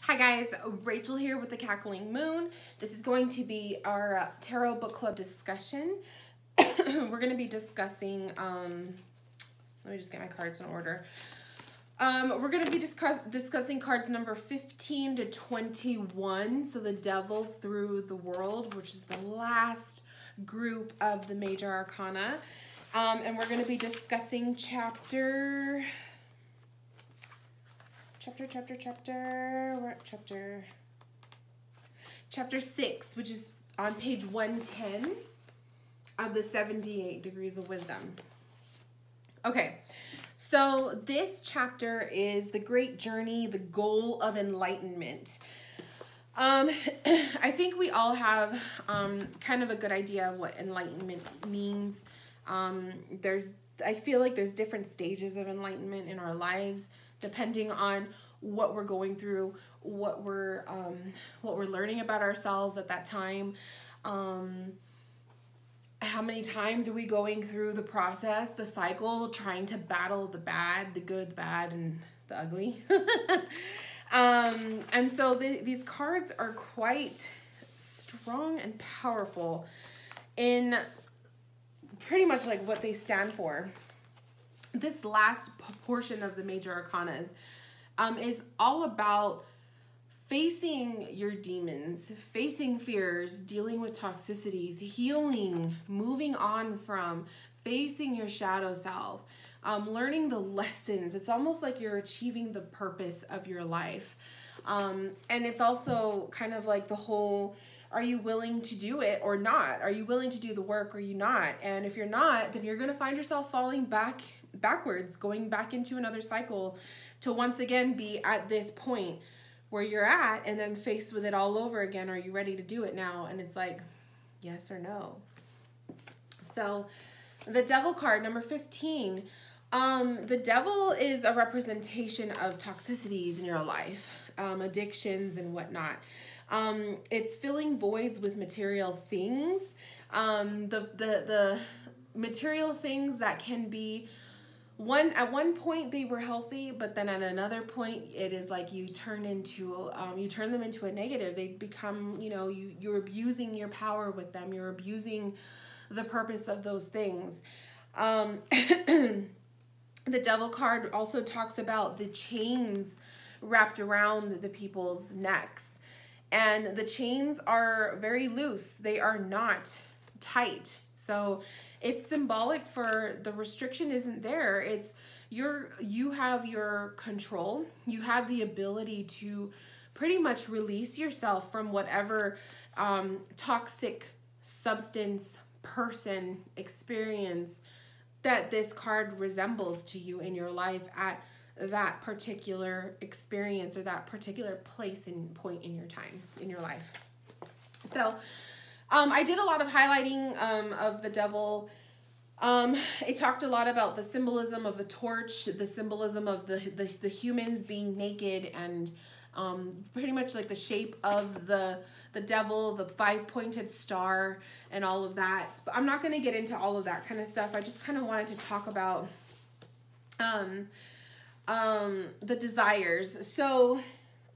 Hi guys, Rachel here with the Cackling Moon. This is going to be our uh, Tarot Book Club discussion. We're going to be discussing, um, let me just get my cards in order. Um, we're going to be discuss discussing cards number 15 to 21, so the Devil Through the World, which is the last group of the Major Arcana. Um, and we're going to be discussing chapter chapter, chapter, chapter, what chapter? Chapter 6, which is on page 110 of the 78 Degrees of Wisdom. Okay, so this chapter is the great journey, the goal of enlightenment. Um, I think we all have um, kind of a good idea of what enlightenment means. Um, there's, I feel like there's different stages of enlightenment in our lives depending on what we're going through, what we're um, what we're learning about ourselves at that time. Um, how many times are we going through the process, the cycle, trying to battle the bad, the good, the bad, and the ugly? um, and so the, these cards are quite strong and powerful in pretty much like what they stand for this last portion of the major arcanas um, is all about facing your demons, facing fears, dealing with toxicities, healing, moving on from, facing your shadow self, um, learning the lessons. It's almost like you're achieving the purpose of your life. Um, and it's also kind of like the whole are you willing to do it or not? Are you willing to do the work or you not? And if you're not, then you're going to find yourself falling back backwards, going back into another cycle to once again be at this point where you're at and then faced with it all over again. Are you ready to do it now? And it's like, yes or no. So the devil card, number 15. Um, the devil is a representation of toxicities in your life, um, addictions and whatnot. Um, it's filling voids with material things. Um, the, the, the material things that can be one at one point they were healthy but then at another point it is like you turn into um, you turn them into a negative. They become you know you you're abusing your power with them. You're abusing the purpose of those things. Um, the devil card also talks about the chains wrapped around the people's necks. And the chains are very loose. They are not tight. So it's symbolic for the restriction isn't there. It's you're you have your control. You have the ability to pretty much release yourself from whatever um, toxic substance, person, experience that this card resembles to you in your life at that particular experience or that particular place and point in your time in your life. So um, I did a lot of highlighting um, of the devil. Um, it talked a lot about the symbolism of the torch, the symbolism of the, the, the humans being naked and um, pretty much like the shape of the, the devil, the five-pointed star, and all of that. But I'm not going to get into all of that kind of stuff. I just kind of wanted to talk about um, um, the desires. So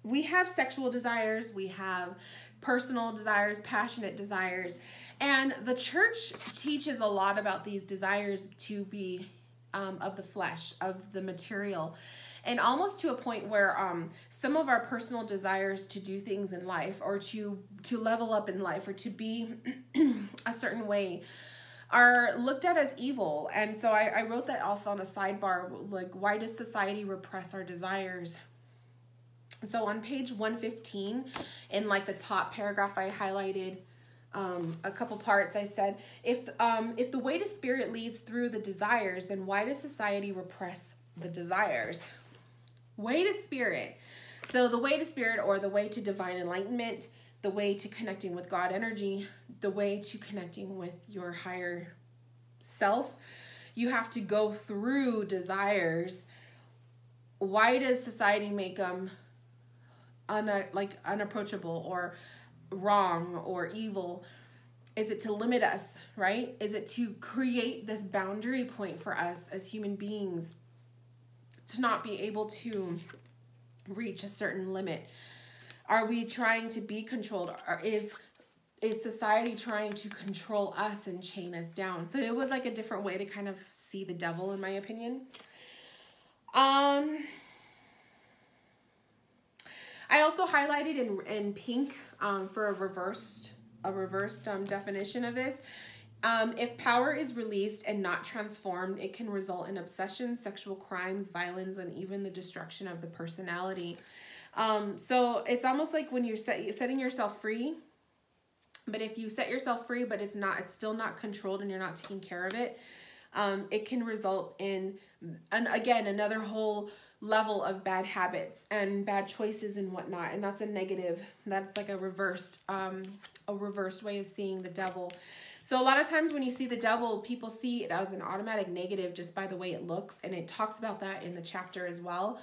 we have sexual desires, we have personal desires, passionate desires. And the church teaches a lot about these desires to be um, of the flesh, of the material, and almost to a point where um, some of our personal desires to do things in life or to, to level up in life or to be a certain way are looked at as evil. And so I, I wrote that off on a sidebar, like, why does society repress our desires? So on page 115, in like the top paragraph, I highlighted um, a couple parts. I said, if, um, if the way to spirit leads through the desires, then why does society repress the desires? Way to spirit. So the way to spirit or the way to divine enlightenment, the way to connecting with God energy, the way to connecting with your higher self, you have to go through desires. Why does society make them un like unapproachable or wrong or evil? Is it to limit us, right? Is it to create this boundary point for us as human beings to not be able to reach a certain limit? Are we trying to be controlled? Or is is society trying to control us and chain us down? So it was like a different way to kind of see the devil, in my opinion. Um, I also highlighted in, in pink um, for a reversed a reversed um, definition of this. Um, if power is released and not transformed, it can result in obsession, sexual crimes, violence, and even the destruction of the personality. Um, so it's almost like when you're set, setting yourself free, but if you set yourself free, but it's not, it's still not controlled and you're not taking care of it, um, it can result in, and again, another whole level of bad habits and bad choices and whatnot. And that's a negative. That's like a reversed, um, a reversed way of seeing the devil. So a lot of times when you see the devil, people see it as an automatic negative just by the way it looks. And it talks about that in the chapter as well.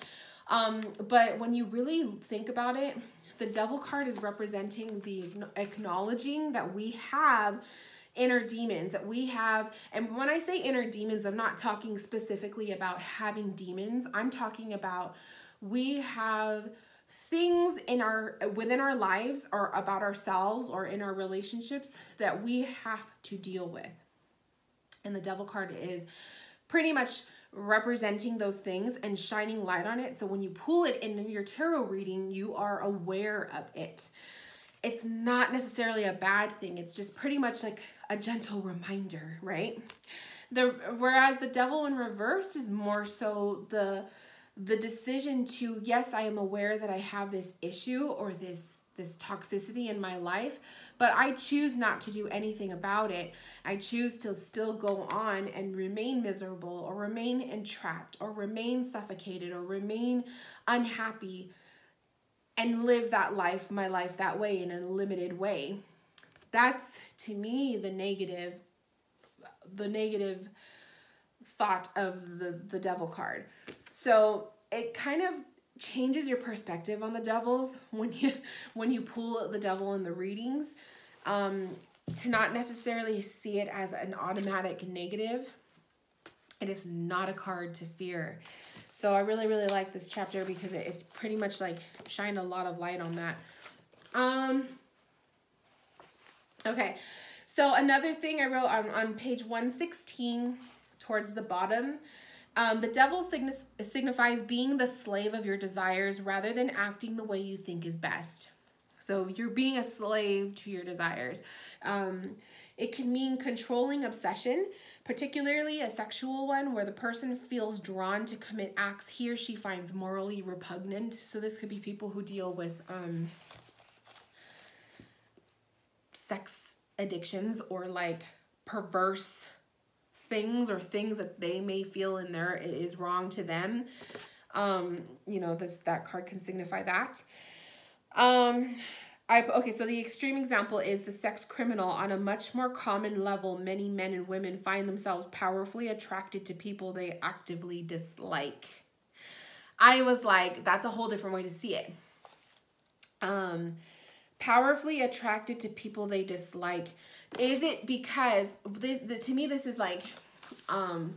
Um, but when you really think about it, the devil card is representing the acknowledging that we have inner demons that we have. And when i say inner demons i'm not talking specifically about having demons. I'm talking about we have things in our within our lives or about ourselves or in our relationships that we have to deal with. And the devil card is pretty much representing those things and shining light on it. So when you pull it in your tarot reading you are aware of it. It's not necessarily a bad thing. It's just pretty much like a gentle reminder right? The whereas the devil in reverse is more so the the decision to yes i am aware that i have this issue or this this toxicity in my life but i choose not to do anything about it. I choose to still go on and remain miserable or remain entrapped or remain suffocated or remain unhappy and live that life my life that way in a limited way that's to me the negative the negative thought of the the devil card. So it kind of changes your perspective on the devils when you when you pull the devil in the readings. Um, to not necessarily see it as an automatic negative it is not a card to fear. So i really really like this chapter because it, it pretty much like shined a lot of light on that. Um okay so another thing i wrote on, on page 116 towards the bottom um, the devil signifies being the slave of your desires rather than acting the way you think is best. So you're being a slave to your desires. Um, it can mean controlling obsession, particularly a sexual one where the person feels drawn to commit acts he or she finds morally repugnant. So this could be people who deal with um, sex addictions or like perverse things or things that they may feel in there is wrong to them. Um, you know, this that card can signify that. Um, I okay, so the extreme example is the sex criminal. On a much more common level, many men and women find themselves powerfully attracted to people they actively dislike. I was like, that's a whole different way to see it. Um, powerfully attracted to people they dislike. Is it because this the, to me this is like um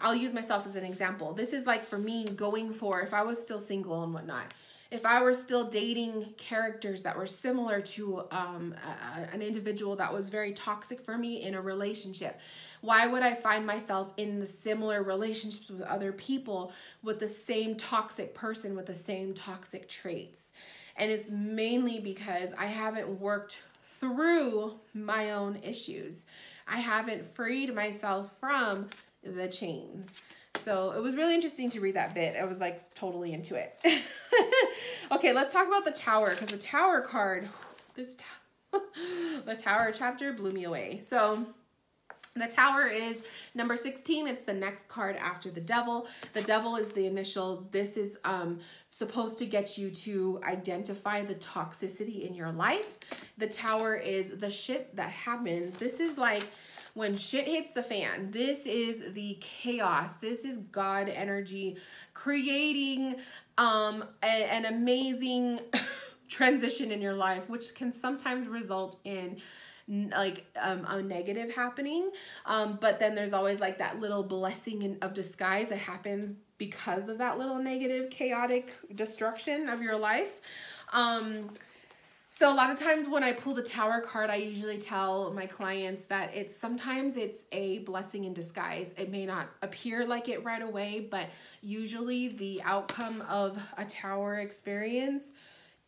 I'll use myself as an example. This is like for me going for if I was still single and whatnot. If I were still dating characters that were similar to um, a, an individual that was very toxic for me in a relationship, why would I find myself in the similar relationships with other people with the same toxic person with the same toxic traits? And it's mainly because I haven't worked through my own issues. I haven't freed myself from the chains. So it was really interesting to read that bit. I was like totally into it. okay, let's talk about the tower because the tower card, this the tower chapter blew me away. So the tower is number 16. It's the next card after the devil. The devil is the initial. This is um, supposed to get you to identify the toxicity in your life. The tower is the shit that happens. This is like when shit hits the fan. This is the chaos. This is God energy creating um, a, an amazing transition in your life, which can sometimes result in like um, a negative happening. Um, but then there's always like that little blessing in, of disguise that happens because of that little negative, chaotic destruction of your life. Um, So a lot of times when I pull the tower card, I usually tell my clients that it's sometimes it's a blessing in disguise. It may not appear like it right away, but usually the outcome of a tower experience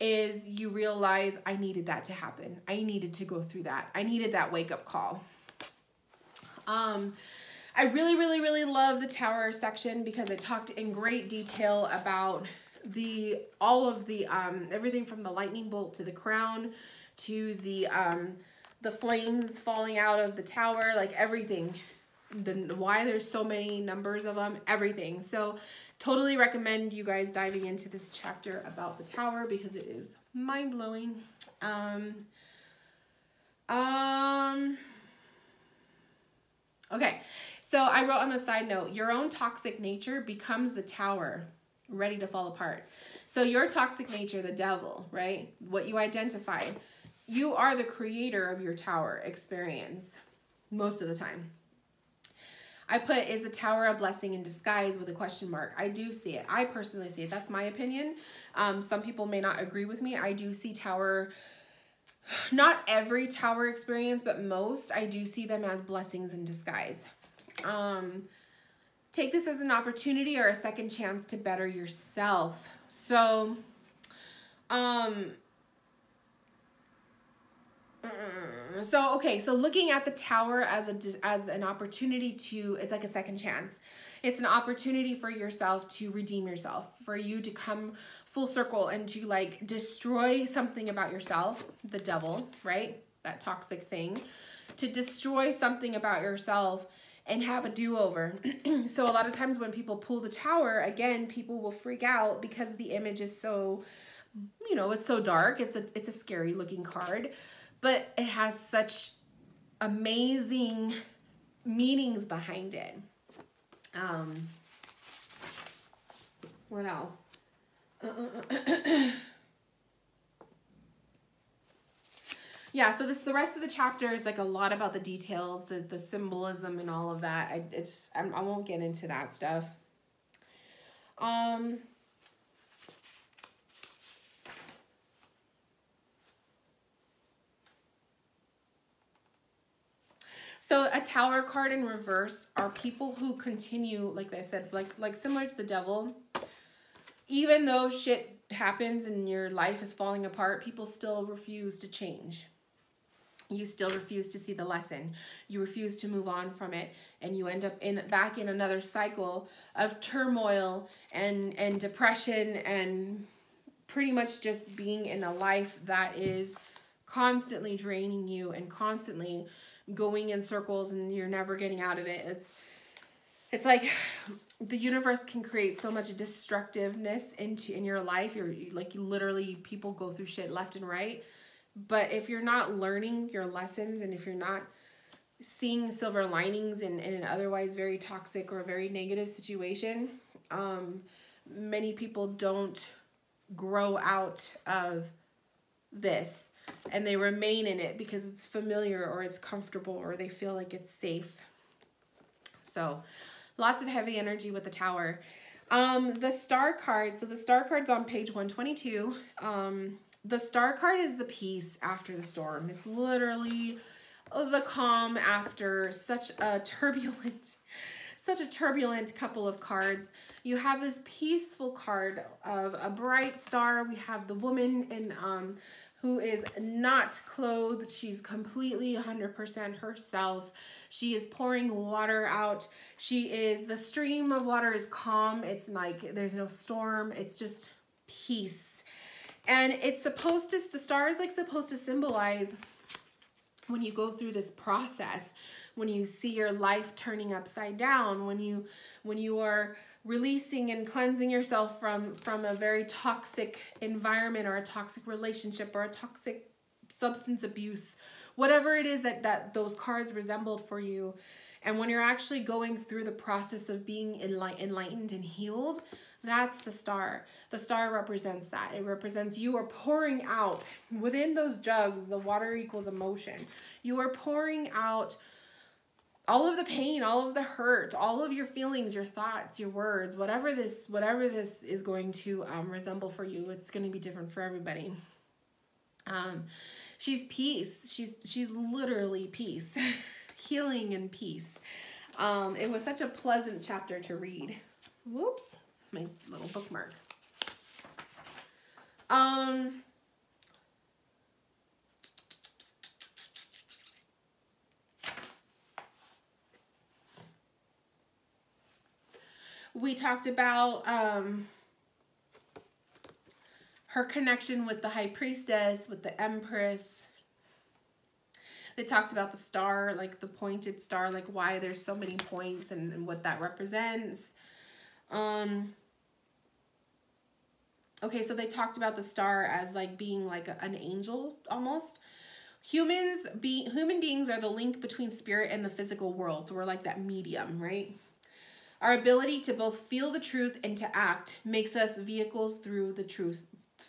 is you realize I needed that to happen. I needed to go through that. I needed that wake up call. Um, I really, really, really love the tower section because it talked in great detail about the all of the um everything from the lightning bolt to the crown to the um the flames falling out of the tower like everything the why there's so many numbers of them everything so totally recommend you guys diving into this chapter about the tower because it is mind-blowing um um okay so i wrote on the side note your own toxic nature becomes the tower ready to fall apart. So your toxic nature, the devil, right? What you identified, you are the creator of your tower experience most of the time. I put, is the tower a blessing in disguise with a question mark? I do see it. I personally see it. That's my opinion. Um, some people may not agree with me. I do see tower, not every tower experience, but most, I do see them as blessings in disguise. Um, take this as an opportunity or a second chance to better yourself. So, um, so okay, so looking at the tower as a as an opportunity to it's like a second chance. It's an opportunity for yourself to redeem yourself, for you to come full circle and to like destroy something about yourself, the devil, right? That toxic thing. To destroy something about yourself and have a do-over. so a lot of times when people pull the tower, again, people will freak out because the image is so, you know, it's so dark. It's a, it's a scary looking card, but it has such amazing meanings behind it. Um, what else? yeah so this the rest of the chapter is like a lot about the details the the symbolism and all of that i it's I'm, i won't get into that stuff um So a tower card in reverse are people who continue, like I said, like like similar to the devil. Even though shit happens and your life is falling apart, people still refuse to change you still refuse to see the lesson you refuse to move on from it and you end up in back in another cycle of turmoil and and depression and pretty much just being in a life that is constantly draining you and constantly going in circles and you're never getting out of it. It's it's like the universe can create so much destructiveness into in your life. You're like literally people go through shit left and right. But if you're not learning your lessons and if you're not seeing silver linings in, in an otherwise very toxic or very negative situation, um, many people don't grow out of this and they remain in it because it's familiar or it's comfortable or they feel like it's safe. So lots of heavy energy with the tower. Um, the star card, so the star card's on page 122. Um, the star card is the peace after the storm. It's literally the calm after such a turbulent, such a turbulent couple of cards. You have this peaceful card of a bright star. We have the woman in um, who is not clothed. She's completely 100% herself. She is pouring water out. She is, the stream of water is calm. It's like there's no storm. It's just peace and it's supposed to, the star is like supposed to symbolize when you go through this process, when you see your life turning upside down, when you, when you are releasing and cleansing yourself from, from a very toxic environment or a toxic relationship or a toxic substance abuse, whatever it is that, that those cards resembled for you. And when you're actually going through the process of being enlightened and healed, that's the star. The star represents that. It represents you are pouring out within those jugs, the water equals emotion. You are pouring out all of the pain, all of the hurt, all of your feelings, your thoughts, your words, whatever this whatever this is going to um, resemble for you, it's going to be different for everybody. Um, she's peace. She's she's literally peace, healing and peace. Um, it was such a pleasant chapter to read. Whoops, my little bookmark. Um, we talked about um, her connection with the high priestess, with the empress. They talked about the star, like the pointed star, like why there's so many points and, and what that represents. Um, okay, so they talked about the star as like being like an angel almost. Humans, be, human beings are the link between spirit and the physical world. So we're like that medium, right? Our ability to both feel the truth and to act makes us vehicles through the truth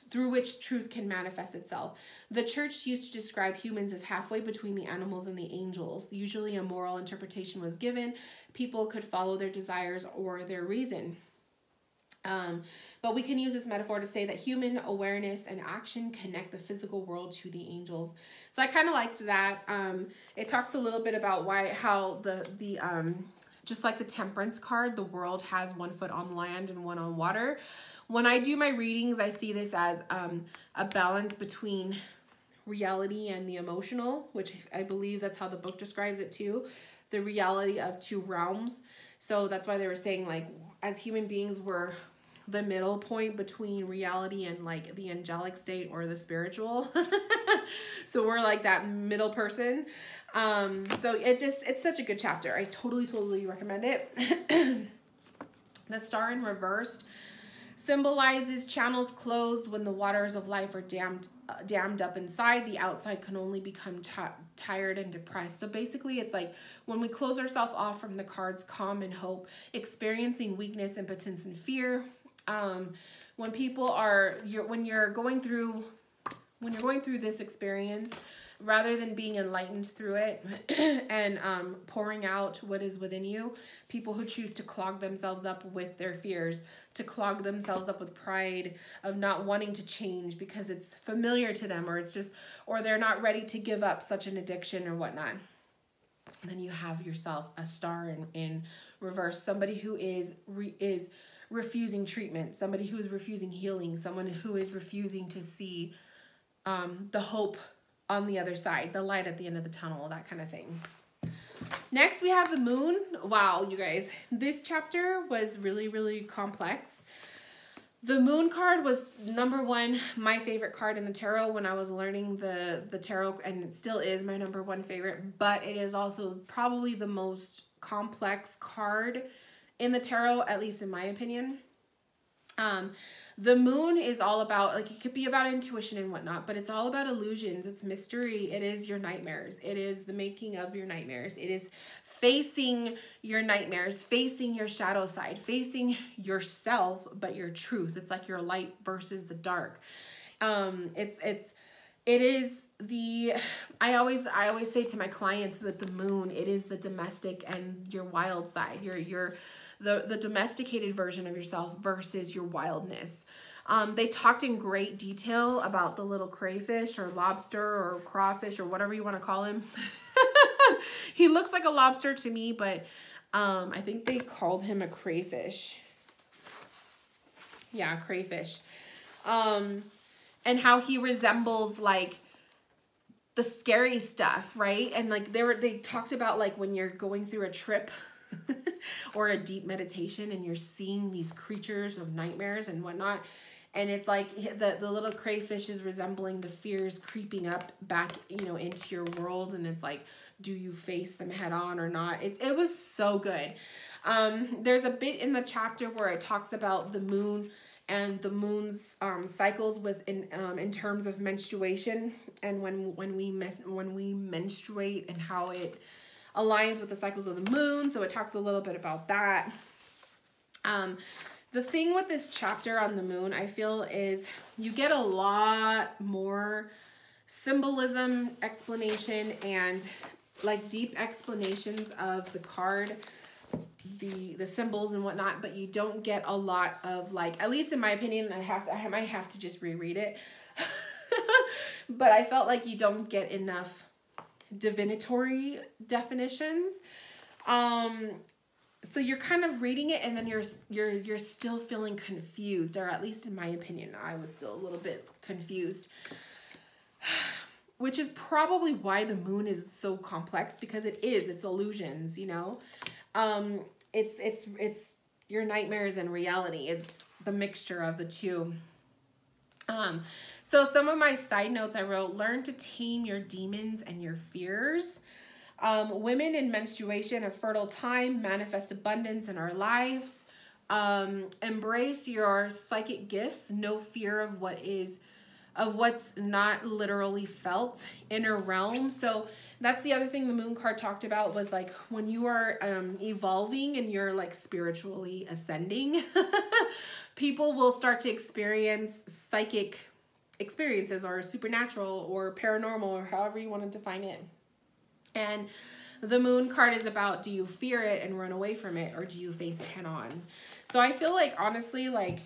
through which truth can manifest itself. The church used to describe humans as halfway between the animals and the angels. Usually a moral interpretation was given. People could follow their desires or their reason. Um, but we can use this metaphor to say that human awareness and action connect the physical world to the angels. So I kind of liked that. Um, it talks a little bit about why, how the the um, just like the temperance card, the world has one foot on land and one on water. When I do my readings, I see this as um, a balance between reality and the emotional, which I believe that's how the book describes it too. The reality of two realms. So that's why they were saying like as human beings we're the middle point between reality and like the angelic state or the spiritual. so we're like that middle person. Um, so it just, it's such a good chapter. I totally, totally recommend it. the star in reversed symbolizes channels closed when the waters of life are dammed uh, dammed up inside the outside can only become tired and depressed so basically it's like when we close ourselves off from the cards calm and hope experiencing weakness impotence and fear um, when people are you're when you're going through when you're going through this experience rather than being enlightened through it and um, pouring out what is within you people who choose to clog themselves up with their fears to clog themselves up with pride of not wanting to change because it's familiar to them or it's just or they're not ready to give up such an addiction or whatnot then you have yourself a star in, in reverse. Somebody who is re, is refusing treatment, somebody who is refusing healing, someone who is refusing to see um, the hope on the other side, the light at the end of the tunnel, that kind of thing. Next, we have the moon. Wow, you guys, this chapter was really, really complex. The moon card was number one, my favorite card in the tarot when I was learning the, the tarot, and it still is my number one favorite, but it is also probably the most complex card in the tarot, at least in my opinion. Um, the moon is all about, like, it could be about intuition and whatnot, but it's all about illusions. It's mystery. It is your nightmares. It is the making of your nightmares. It is facing your nightmares, facing your shadow side, facing yourself, but your truth. It's like your light versus the dark. Um, it's, it's, it is the i always i always say to my clients that the moon it is the domestic and your wild side your your the, the domesticated version of yourself versus your wildness. Um, they talked in great detail about the little crayfish or lobster or crawfish or whatever you want to call him. he looks like a lobster to me, but um, I think they called him a crayfish. Yeah, crayfish. Um, and how he resembles like the scary stuff, right? And like they were they talked about like when you're going through a trip or a deep meditation and you're seeing these creatures of nightmares and whatnot. And it's like the, the little crayfish is resembling the fears creeping up back, you know, into your world. And it's like, do you face them head on or not? It's It was so good. Um, there's a bit in the chapter where it talks about the moon and the moon's um, cycles within um, in terms of menstruation and when when we when we menstruate and how it aligns with the cycles of the moon. So it talks a little bit about that. Um, the thing with this chapter on the moon, I feel, is you get a lot more symbolism, explanation, and like deep explanations of the card, the the symbols and whatnot, but you don't get a lot of like, at least in my opinion, I have to, I might have to just reread it. but I felt like you don't get enough divinatory definitions. Um, so you're kind of reading it and then you're you're you're still feeling confused or at least in my opinion I was still a little bit confused. Which is probably why the moon is so complex because it is it's illusions you know? Um it's it's it's your nightmares and reality. It's the mixture of the two um so some of my side notes I wrote learn to tame your demons and your fears um, women in menstruation, a fertile time, manifest abundance in our lives. Um, embrace your psychic gifts. No fear of what is, of what's not literally felt. Inner realm. So that's the other thing the moon card talked about was like when you are um, evolving and you're like spiritually ascending, people will start to experience psychic experiences or supernatural or paranormal or however you want to define it. And the moon card is about do you fear it and run away from it or do you face it head on? So I feel like honestly, like,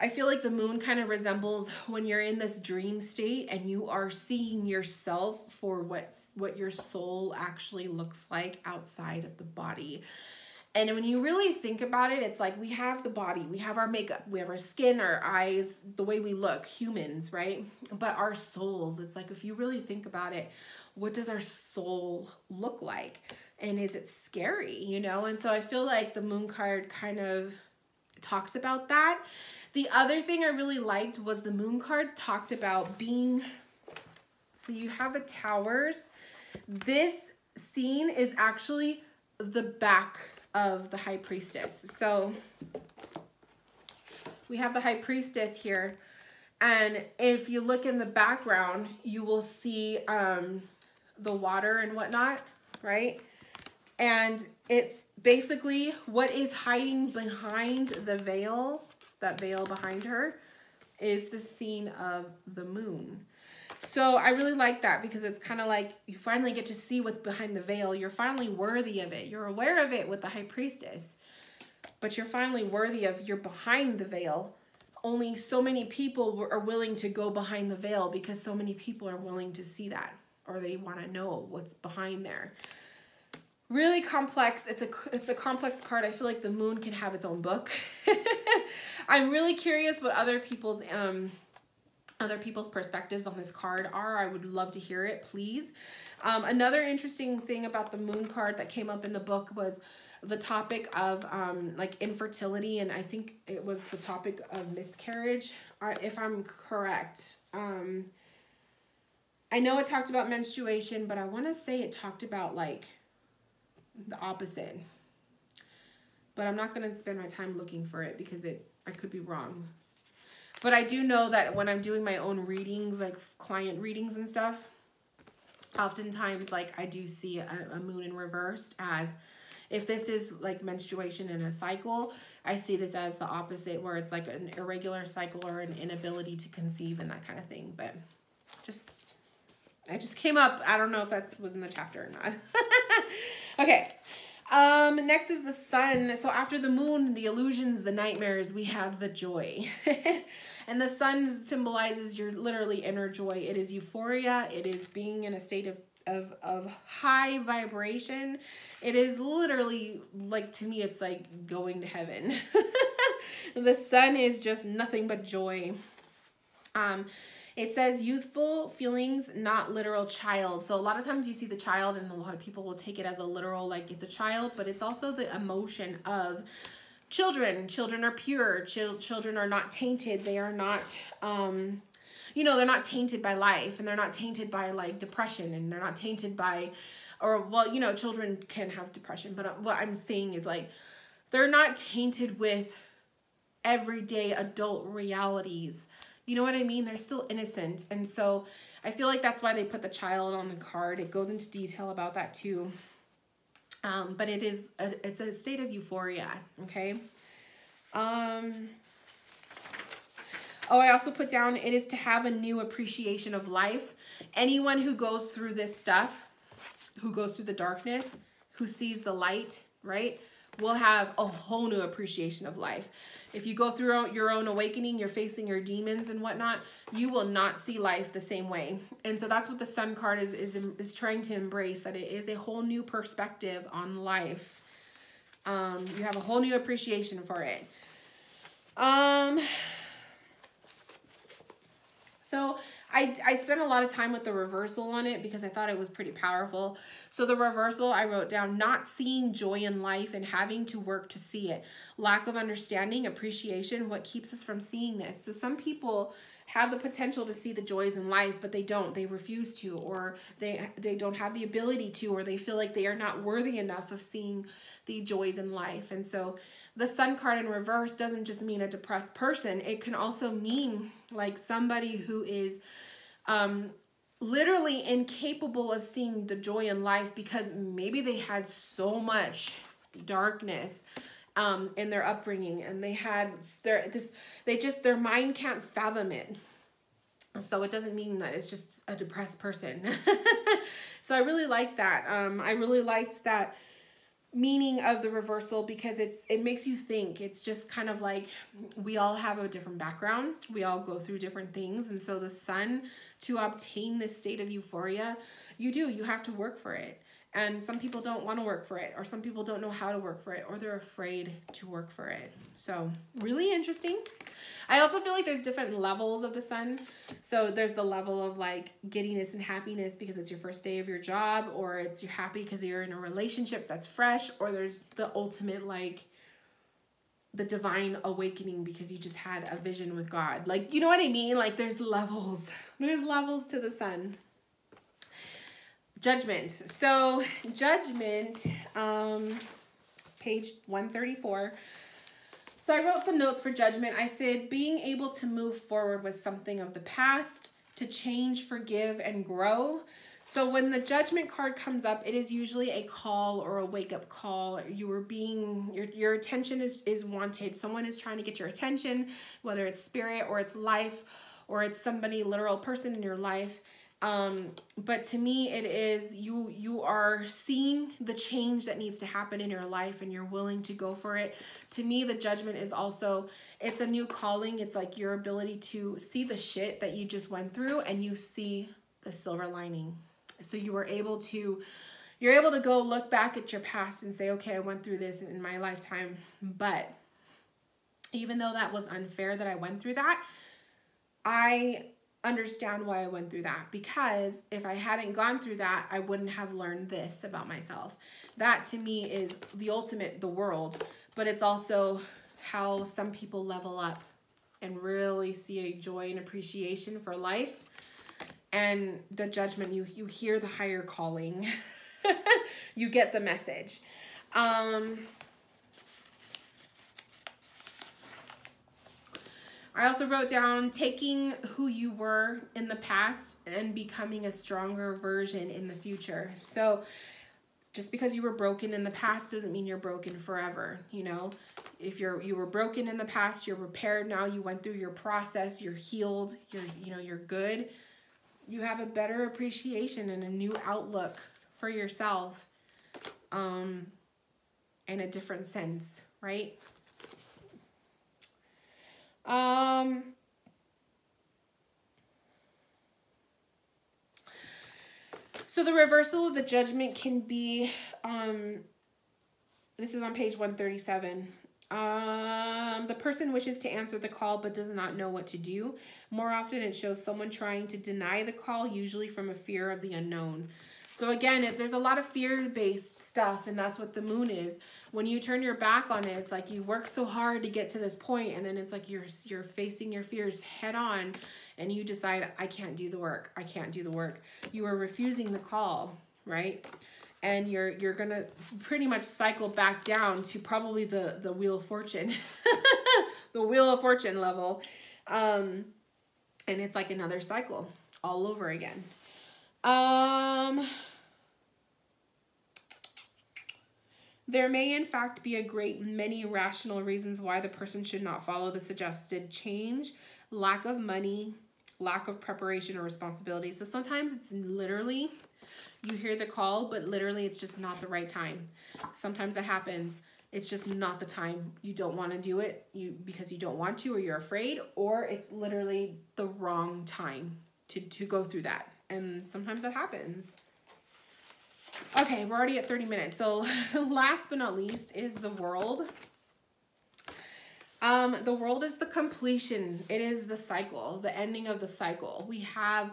I feel like the moon kind of resembles when you're in this dream state and you are seeing yourself for what's what your soul actually looks like outside of the body. And when you really think about it, it's like we have the body, we have our makeup, we have our skin, our eyes, the way we look, humans, right? But our souls, it's like if you really think about it, what does our soul look like? And is it scary, you know? And so I feel like the moon card kind of talks about that. The other thing I really liked was the moon card talked about being, so you have the towers. This scene is actually the back of the high priestess. So we have the high priestess here. And if you look in the background, you will see um, the water and whatnot, right? And it's basically what is hiding behind the veil, that veil behind her, is the scene of the moon. So I really like that because it's kind of like you finally get to see what's behind the veil. You're finally worthy of it. You're aware of it with the high priestess, but you're finally worthy of you're behind the veil. Only so many people are willing to go behind the veil because so many people are willing to see that or they want to know what's behind there. Really complex. It's a it's a complex card. I feel like the moon can have its own book. I'm really curious what other people's um other people's perspectives on this card are. I would love to hear it, please. Um, another interesting thing about the moon card that came up in the book was the topic of um, like infertility, and I think it was the topic of miscarriage, uh, if I'm correct. Um, I know it talked about menstruation, but I want to say it talked about like the opposite. But I'm not going to spend my time looking for it because it I could be wrong. But I do know that when I'm doing my own readings, like client readings and stuff, oftentimes like I do see a, a moon in reversed as if this is like menstruation in a cycle, I see this as the opposite where it's like an irregular cycle or an inability to conceive and that kind of thing. But just I just came up. I don't know if that was in the chapter or not. okay. Um, next is the sun. So after the moon, the illusions, the nightmares, we have the joy. and the sun symbolizes your literally inner joy. It is euphoria. It is being in a state of, of, of high vibration. It is literally like, to me, it's like going to heaven. the sun is just nothing but joy. Um, it says youthful feelings, not literal child. So a lot of times you see the child and a lot of people will take it as a literal, like it's a child, but it's also the emotion of children. Children are pure. Ch children are not tainted. They are not, um, you know, they're not tainted by life and they're not tainted by like depression and they're not tainted by, or well, you know, children can have depression, but uh, what I'm saying is like, they're not tainted with everyday adult realities you know what I mean? They're still innocent. And so I feel like that's why they put the child on the card. It goes into detail about that too. Um, but it is, a, it's a state of euphoria, okay? Um, oh, I also put down, it is to have a new appreciation of life. Anyone who goes through this stuff, who goes through the darkness, who sees the light, right? Will have a whole new appreciation of life. If you go through your own awakening, you're facing your demons and whatnot, you will not see life the same way. And so that's what the sun card is, is, is trying to embrace, that it is a whole new perspective on life. Um, you have a whole new appreciation for it. Um, so I, I spent a lot of time with the reversal on it because I thought it was pretty powerful. So the reversal, I wrote down not seeing joy in life and having to work to see it. Lack of understanding, appreciation, what keeps us from seeing this. So some people have the potential to see the joys in life, but they don't. They refuse to, or they they don't have the ability to, or they feel like they are not worthy enough of seeing the joys in life. And so the sun card in reverse doesn't just mean a depressed person. It can also mean like somebody who is um, literally incapable of seeing the joy in life because maybe they had so much darkness um, in their upbringing and they had their this they just their mind can't fathom it. So it doesn't mean that it's just a depressed person. So i really like that. Um, i really liked that meaning of the reversal because it's it makes you think. It's just kind of like we all have a different background. We all go through different things. And so the sun to obtain this state of euphoria you do. You have to work for it and some people don't want to work for it or some people don't know how to work for it or they're afraid to work for it. So really interesting. I also feel like there's different levels of the sun. So there's the level of like giddiness and happiness because it's your first day of your job or it's you're happy because you're in a relationship that's fresh or there's the ultimate like the divine awakening because you just had a vision with god. Like you know what i mean? Like there's levels. There's levels to the sun Judgment. So judgment, um, page 134. So I wrote some notes for judgment. I said being able to move forward with something of the past, to change, forgive, and grow. So when the judgment card comes up, it is usually a call or a wake up call. You are being, your, your attention is, is wanted. Someone is trying to get your attention, whether it's spirit or it's life or it's somebody, literal person in your life. Um, but to me, it is you you are seeing the change that needs to happen in your life and you're willing to go for it. To me, the judgment is also it's a new calling. It's like your ability to see the shit that you just went through and you see the silver lining. So you were able to you're able to go look back at your past and say, okay, I went through this in my lifetime, but even though that was unfair that I went through that, I understand why I went through that. Because if I hadn't gone through that, I wouldn't have learned this about myself. That to me is the ultimate, the world, but it's also how some people level up and really see a joy and appreciation for life and the judgment. You you hear the higher calling. You get the message. Um I also wrote down taking who you were in the past and becoming a stronger version in the future. So just because you were broken in the past doesn't mean you're broken forever, you know? If you're you were broken in the past, you're repaired now, you went through your process, you're healed, you're you know, you're good. You have a better appreciation and a new outlook for yourself. Um in a different sense, right? Um, so the reversal of the judgment can be, um, this is on page 137. Um, the person wishes to answer the call but does not know what to do. More often it shows someone trying to deny the call, usually from a fear of the unknown. So again, it, there's a lot of fear-based stuff, and that's what the moon is. When you turn your back on it, it's like you work so hard to get to this point, and then it's like you're you're facing your fears head on, and you decide, I can't do the work. I can't do the work. You are refusing the call, right? And you're you're gonna pretty much cycle back down to probably the the wheel of fortune, the wheel of fortune level, um, and it's like another cycle all over again. Um, there may in fact be a great many rational reasons why the person should not follow the suggested change. Lack of money, lack of preparation or responsibility. So sometimes it's literally, you hear the call, but literally it's just not the right time. Sometimes it happens it's just not the time you don't want to do it you because you don't want to or you're afraid or it's literally the wrong time to to go through that and sometimes that happens. Okay we're already at 30 minutes. So last but not least is the world. Um the world is the completion. It is the cycle the ending of the cycle. We have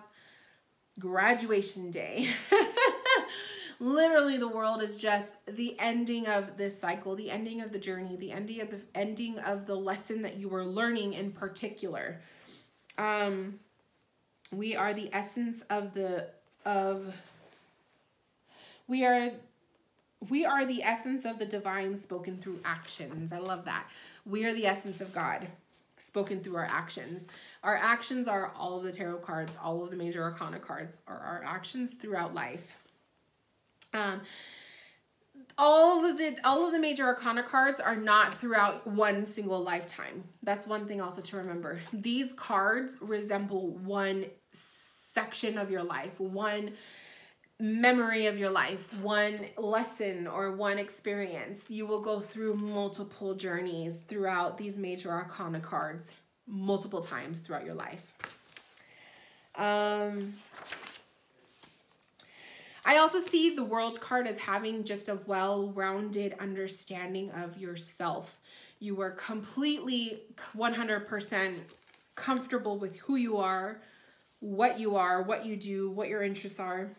graduation day. Literally the world is just the ending of this cycle the ending of the journey the ending of the ending of the lesson that you were learning in particular. Um we are the essence of the of we are we are the essence of the divine spoken through actions. I love that. We are the essence of god spoken through our actions. Our actions are all of the tarot cards all of the major arcana cards are our actions throughout life. Um, all of the all of the major arcana cards are not throughout one single lifetime. That's one thing also to remember. These cards resemble one section of your life, one memory of your life, one lesson or one experience. You will go through multiple journeys throughout these major arcana cards multiple times throughout your life. Um I also see the world card as having just a well-rounded understanding of yourself. You are completely 100% comfortable with who you are, what you are, what you do, what your interests are,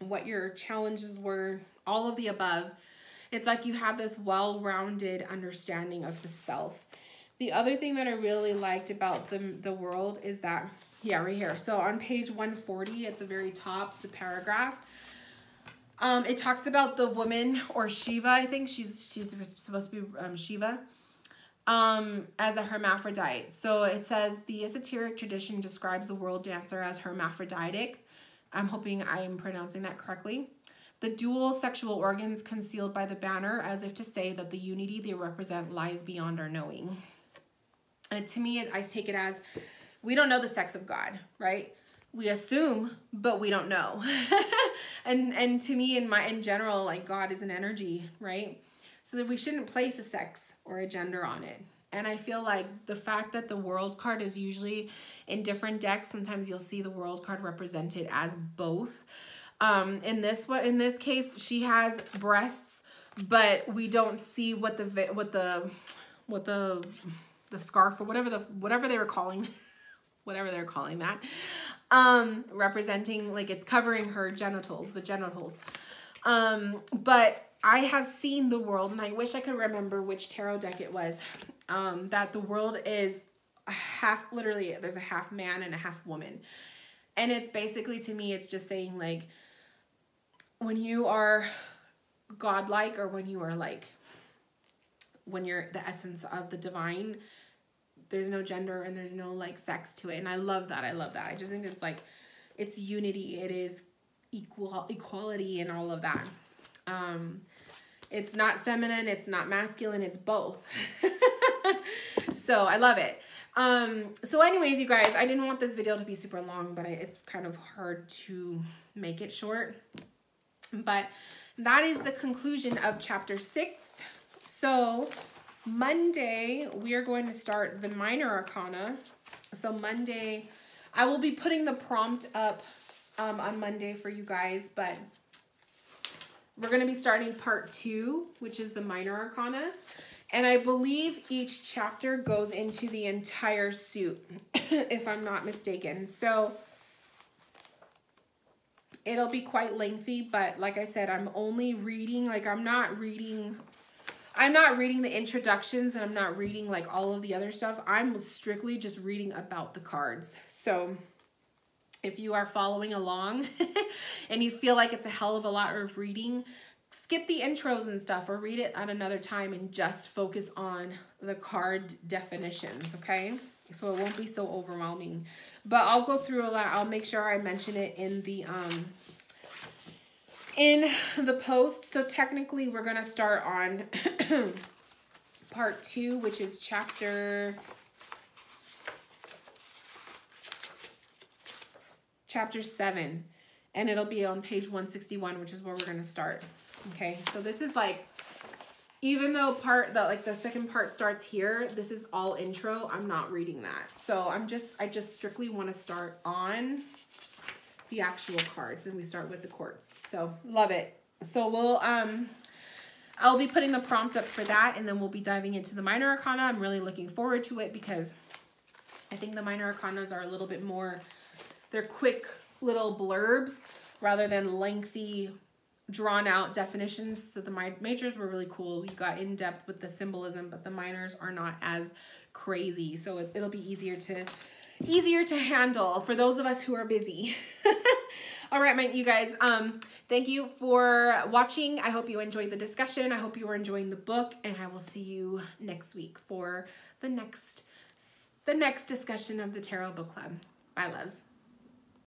what your challenges were, all of the above. It's like you have this well-rounded understanding of the self. The other thing that I really liked about the, the world is that, yeah, right here. So on page 140 at the very top, the paragraph, um, it talks about the woman or Shiva, I think she's she's supposed to be um, Shiva, um, as a hermaphrodite. So it says the esoteric tradition describes the world dancer as hermaphroditic. I'm hoping I'm pronouncing that correctly. The dual sexual organs concealed by the banner, as if to say that the unity they represent lies beyond our knowing. And to me, I take it as we don't know the sex of God, right? We assume but we don't know. And and to me in my in general like god is an energy right? So that we shouldn't place a sex or a gender on it. And i feel like the fact that the world card is usually in different decks sometimes you'll see the world card represented as both. Um in this what in this case she has breasts but we don't see what the what the what the the scarf or whatever the whatever they were calling whatever they're calling that um, representing like it's covering her genitals, the genitals. Um, but I have seen the world, and I wish I could remember which tarot deck it was, um, that the world is half, literally, there's a half man and a half woman. And it's basically, to me, it's just saying like, when you are godlike or when you are like, when you're the essence of the divine, there's no gender and there's no like sex to it and i love that i love that. I just think it's like it's unity it is equal equality and all of that. Um it's not feminine it's not masculine it's both. So i love it. Um so anyways you guys i didn't want this video to be super long but I, it's kind of hard to make it short. But that is the conclusion of chapter six. So Monday, we are going to start the minor arcana. So Monday, I will be putting the prompt up um, on Monday for you guys, but we're going to be starting part two, which is the minor arcana. And I believe each chapter goes into the entire suit, if I'm not mistaken. So it'll be quite lengthy, but like I said, I'm only reading, like I'm not reading I'm not reading the introductions and I'm not reading like all of the other stuff. I'm strictly just reading about the cards. So if you are following along and you feel like it's a hell of a lot of reading, skip the intros and stuff or read it at another time and just focus on the card definitions, okay? So it won't be so overwhelming. But I'll go through a lot. I'll make sure I mention it in the um, in the post. So technically we're going to start on part two, which is chapter... Chapter 7. And it'll be on page 161, which is where we're going to start. Okay, so this is like even though part the like the second part starts here, this is all intro. I'm not reading that. So I'm just I just strictly want to start on the actual cards and we start with the courts. So love it. So we'll um I'll be putting the prompt up for that and then we'll be diving into the minor arcana. I'm really looking forward to it because I think the minor arcanas are a little bit more they're quick little blurbs rather than lengthy drawn out definitions. So the majors were really cool. You got in depth with the symbolism, but the minors are not as crazy. So it, it'll be easier to easier to handle for those of us who are busy. All right, my, you guys, um, thank you for watching. I hope you enjoyed the discussion. I hope you are enjoying the book, and I will see you next week for the next the next discussion of the Tarot Book Club. Bye, loves.